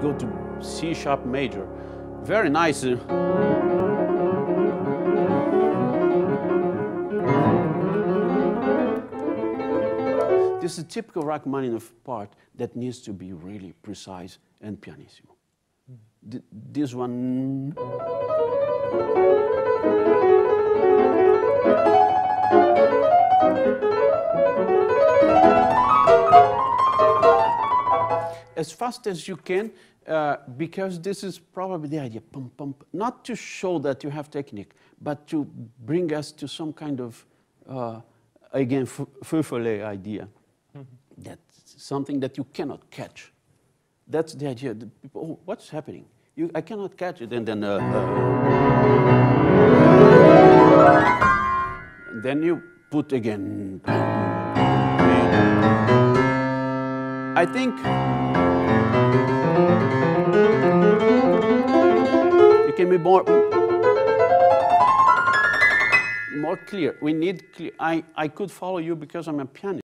go to C sharp major. Very nice. uh, This is a typical Rachmaninoff part that needs to be really precise and pianissimo. Th- this one. As fast as you can, uh, because this is probably the idea. Pum, pum, not to show that you have technique, but to bring us to some kind of, uh, again, f- feu idea. That's something that you cannot catch. That's the idea. The people, oh, what's happening? You, I cannot catch it. And then, uh, uh, and then you put again. I think can be more more clear. We need clear. I, I could follow you because I'm a pianist.